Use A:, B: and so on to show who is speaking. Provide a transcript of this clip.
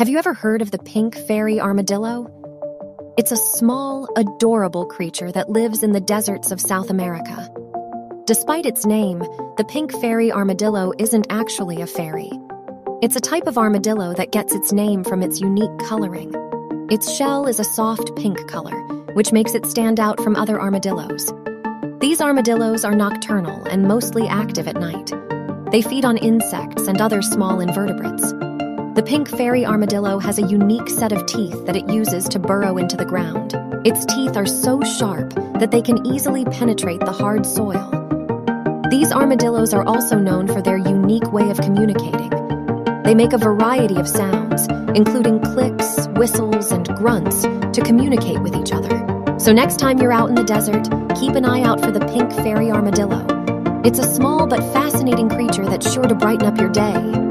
A: Have you ever heard of the pink fairy armadillo? It's a small, adorable creature that lives in the deserts of South America. Despite its name, the pink fairy armadillo isn't actually a fairy. It's a type of armadillo that gets its name from its unique coloring. Its shell is a soft pink color, which makes it stand out from other armadillos. These armadillos are nocturnal and mostly active at night. They feed on insects and other small invertebrates. The pink fairy armadillo has a unique set of teeth that it uses to burrow into the ground. Its teeth are so sharp that they can easily penetrate the hard soil. These armadillos are also known for their unique way of communicating. They make a variety of sounds, including clicks, whistles, and grunts, to communicate with each other. So next time you're out in the desert, keep an eye out for the pink fairy armadillo. It's a small but fascinating creature that's sure to brighten up your day